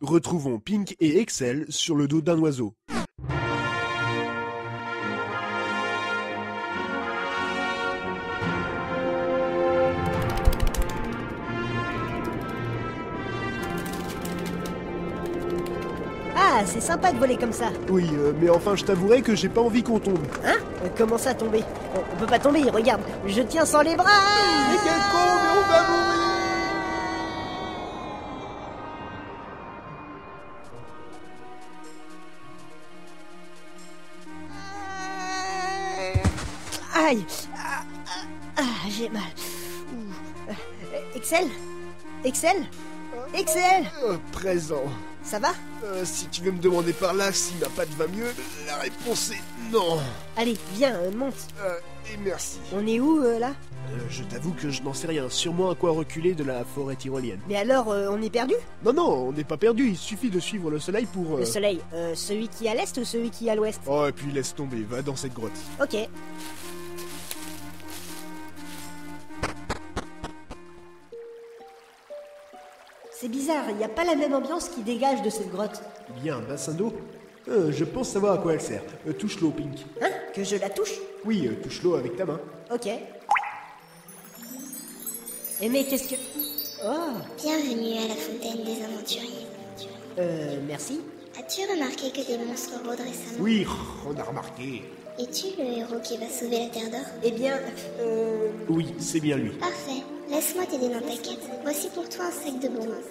Retrouvons Pink et Excel sur le dos d'un oiseau. Ah, c'est sympa de voler comme ça. Oui, euh, mais enfin, je t'avouerai que j'ai pas envie qu'on tombe. Hein? Euh, Comment ça tomber? On, on peut pas tomber, regarde. Je tiens sans les bras Mais quel con, mais on va mourir Aïe Ah, ah, ah, j'ai mal. Ouh. Excel Excel Excel Euh, présent. Ça va Euh, si tu veux me demander par là si ma patte va mieux, la réponse est non. Allez, viens, euh, monte. Et merci. On est où, là je t'avoue que je n'en sais rien. Sûrement à quoi reculer de la forêt tyrolienne. Mais alors, on est perdu Non, non, on n'est pas perdu. Il suffit de suivre le soleil pour. Le soleil, euh, celui qui est à l'est ou celui qui est à l'ouest Oh, et puis laisse tomber. Va dans cette grotte. Ok. C'est bizarre, il n'y a pas la même ambiance qui dégage de cette grotte. Il y a un bassin d'eau. Euh, je pense savoir à quoi elle sert. Euh, touche l'eau, Pink. Hein Que je la touche? Oui, euh, touche l'eau avec ta main. Ok. Eh mais qu'est-ce que... Oh Bienvenue à la fontaine des aventuriers. Euh, merci. As-tu remarqué que des monstres rôdent récemment? Oui, on a remarqué. Es-tu le héros qui va sauver la Terre d'Or? Eh bien, euh... Oui, c'est bien lui. Parfait. Laisse-moi t'aider dans ta quête. Voici pour toi un sac de bonbons.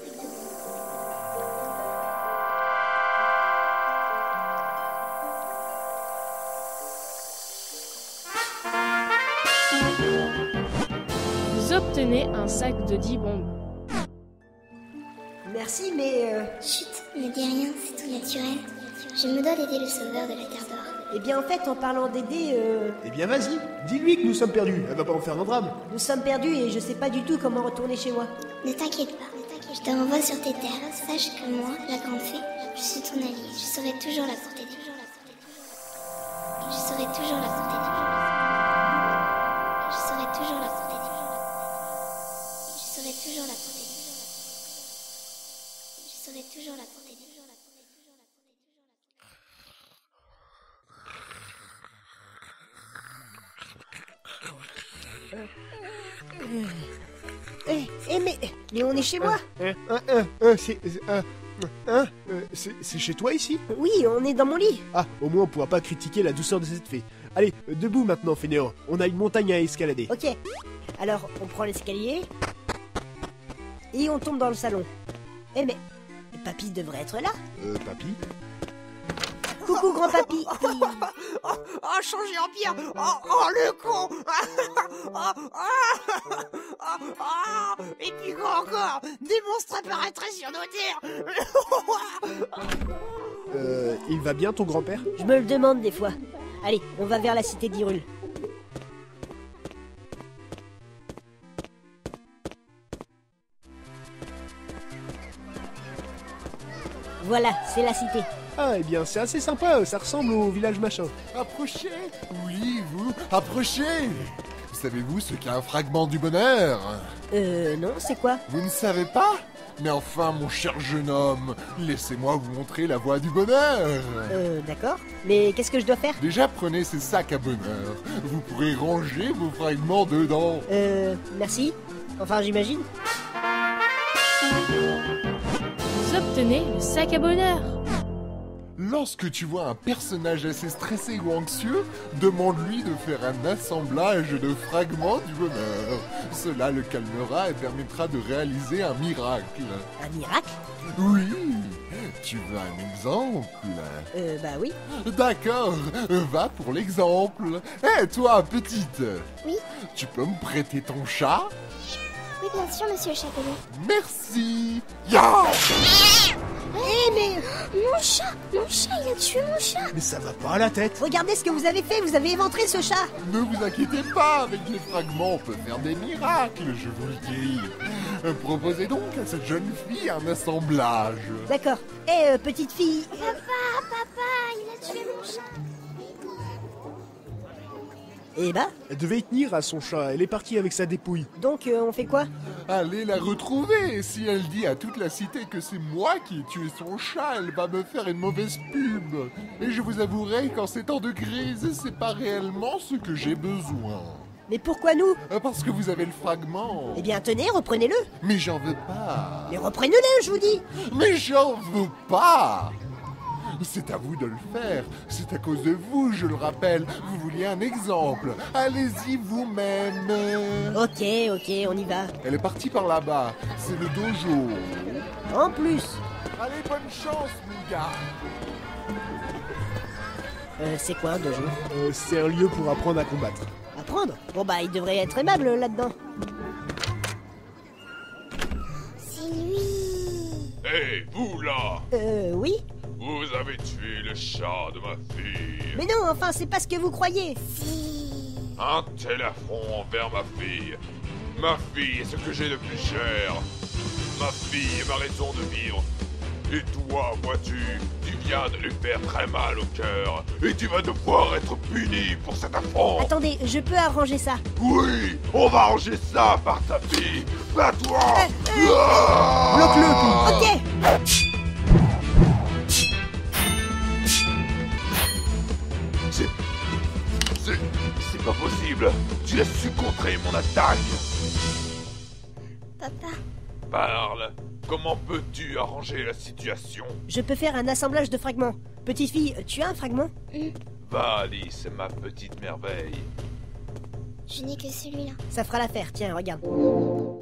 Vous obtenez un sac de 10 bonbons. Merci, mais... euh, Chut, ne dis rien, c'est tout naturel. Je me dois d'aider le sauveur de la Terre d'Or. Eh bien, en fait, en parlant d'aider, euh, Eh bien, vas-y. Dis-lui que nous sommes perdus. Elle va pas en faire un drame. nous sommes perdus et je sais pas du tout comment retourner chez moi. Ne t'inquiète pas. Je te renvoie sur tes terres. Sache que moi, la grande fée, je suis ton allié. Je serai toujours là pour t'aider. Je serai toujours là pour t'aider. Eh, eh, mais... Mais on est chez moi Hein, hein, c'est. Hein, hein, euh, c'est c'est chez toi ici? Oui, on est dans mon lit. Ah, au moins on pourra pas critiquer la douceur de cette fée. Allez, euh, debout maintenant, fainéant. On a une montagne à escalader. Ok. Alors, on prend l'escalier. Et on tombe dans le salon. Eh mais... Papy devrait être là. Euh, papy? Coucou, grand papy. Oh, oh, changé en pire Oh, oh le con oh, oh, oh, oh, Et puis quoi encore? Des monstres apparaîtraient sur nos terres Euh, il va bien ton grand-père? Je me le demande des fois. Allez, on va vers la cité d'Hyrule. Voilà, c'est la cité. Ah, eh bien, c'est assez sympa. Ça ressemble au village machin. Approchez Oui, vous, approchez Savez-vous ce qu'est un fragment du bonheur? Euh, non, c'est quoi? Vous ne savez pas? Mais enfin, mon cher jeune homme, laissez-moi vous montrer la voie du bonheur Euh, d'accord. Mais qu'est-ce que je dois faire? Déjà, prenez ces sacs à bonheur. Vous pourrez ranger vos fragments dedans. Euh, merci. Enfin, j'imagine. Vous obtenez le sac à bonheur. Lorsque tu vois un personnage assez stressé ou anxieux, demande-lui de faire un assemblage de fragments du bonheur. Cela le calmera et permettra de réaliser un miracle. Un miracle? Oui, tu veux un exemple? Euh, bah oui. D'accord, va pour l'exemple. Hé, toi, petite Oui Tu peux me prêter ton chat? Oui, bien sûr, monsieur le chapelier. Merci Ya Eh mais... Mon chat Mon chat, il a tué mon chat Mais ça va pas à la tête. Regardez ce que vous avez fait, vous avez éventré ce chat Ne vous inquiétez pas, avec les fragments, on peut faire des miracles, je vous le dis. Euh, Proposez donc à cette jeune fille un assemblage. D'accord. Eh, euh, petite fille... Papa, papa, il a tué mon chat Et bah, Elle devait y tenir à son chat, elle est partie avec sa dépouille. donc euh, on fait quoi? Allez la retrouver. Si elle dit à toute la cité que c'est moi qui ai tué son chat, elle va me faire une mauvaise pub. Et je vous avouerai qu'en ces temps de crise, c'est pas réellement ce que j'ai besoin. Mais pourquoi nous? Euh, Parce que vous avez le fragment. Eh bien tenez, reprenez-le. Mais j'en veux pas. Mais reprenez-le, je vous dis. Mais j'en veux pas C'est à vous de le faire. C'est à cause de vous, je le rappelle. Vous vouliez un exemple. Allez-y vous-même. Ok, ok, on y va. Elle est partie par là-bas. C'est le dojo. En plus, Allez, bonne chance, mon gars. euh, c'est quoi un dojo? Euh, c'est un lieu pour apprendre à combattre. Apprendre? Bon bah, il devrait être aimable là-dedans. C'est lui. Hé, vous là Euh, oui Vous avez tué le chat de ma fille. Mais non, enfin, c'est pas ce que vous croyez. Si. Un tel affront envers ma fille. Ma fille est ce que j'ai de plus cher. Ma fille est ma raison de vivre. Et toi, vois-tu, tu viens de lui faire très mal au cœur. Et tu vas devoir être puni pour cet affront. Attendez, je peux arranger ça. Oui, on va ranger ça par ta fille. Bats-toi Euh, Ah Bloque-le, Ok pas possible. Tu as su contrer mon attaque. Papa. Parle. Comment peux-tu arranger la situation? Je peux faire un assemblage de fragments. Petite fille, tu as un fragment? Va, Alice, ma petite merveille. Je n'ai que celui-là. Ça fera l'affaire, tiens, regarde. Mon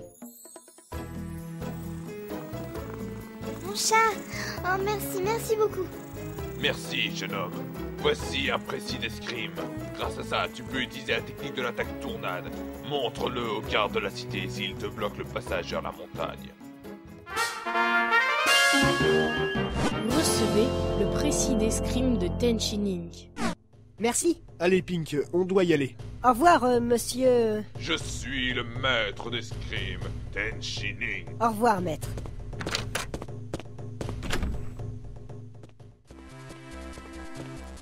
chat. Oh merci, merci beaucoup. Merci, jeune homme. Voici un précis d'escrime. Grâce à ça, tu peux utiliser la technique de l'attaque tournade. Montre-le aux gardes de la cité s'ils te bloquent le passage vers la montagne. Vous recevez le précis d'escrime de Tenchining. Merci. Allez, Pink, on doit y aller. Au revoir, euh, monsieur. Je suis le maître d'escrime, Tenchining. Au revoir, maître.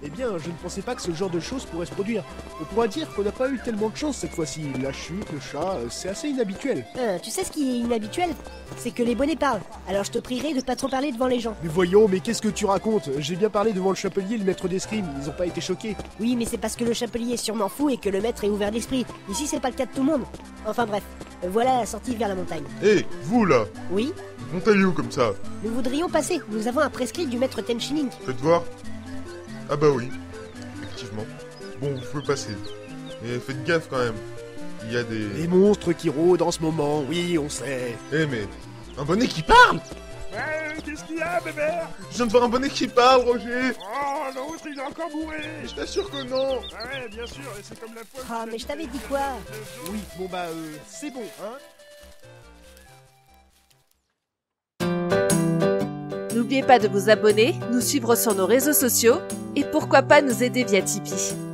Eh bien, je ne pensais pas que ce genre de choses pourrait se produire. On pourra dire qu'on n'a pas eu tellement de chance cette fois-ci. La chute, le chat, euh, c'est assez inhabituel. Euh, tu sais ce qui est inhabituel? C'est que les bonnets parlent. Alors je te prierai de pas trop parler devant les gens. Mais voyons, mais qu'est-ce que tu racontes? J'ai bien parlé devant le chapelier et le maître d'escrime, ils ont pas été choqués. Oui, mais c'est parce que le chapelier est sûrement fou et que le maître est ouvert d'esprit. Ici, c'est pas le cas de tout le monde. Enfin bref, voilà la sortie vers la montagne. Hé, vous là Oui, Montez où comme ça? Nous voudrions passer. Nous avons un prescrit du maître Tenchining. Faites voir Ah bah oui, effectivement. Bon, vous pouvez passer. Mais faites gaffe quand même. Il y a des... Les monstres qui rôdent en ce moment, oui, on sait. Eh mais... Un bonnet qui parle Qu'est-ce qu'il y a, bébert Je viens de voir un bonnet qui parle, Roger Oh, l'autre, il est encore bourré Je t'assure que non ouais, bien sûr, et c'est comme la fois... Ah, mais je t'avais dit quoi Oui, bon bah, euh, c'est bon, hein N'oubliez pas de vous abonner, nous suivre sur nos réseaux sociaux et pourquoi pas nous aider via Tipeee.